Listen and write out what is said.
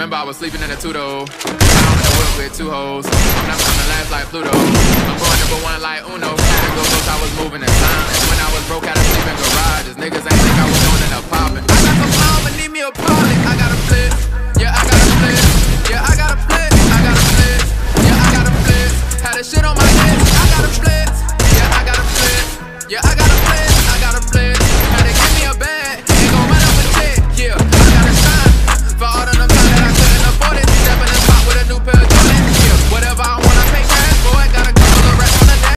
Remember I was sleeping in a two-door. Down in the whip with two hoes. I'm not trying to last like Pluto. I'm going number one like Uno. Had to go I was moving in time. And when I was broke out of sleeping garages, niggas ain't think I was doing enough popping. I got some flow, but need me a pilot. I got a flip. Yeah, I got a flip. Yeah, I got a flip. I got a flip. Yeah, I got a flip. Had a shit on my head. I got a flip. Yeah, I got a flip. Yeah, I got a flip.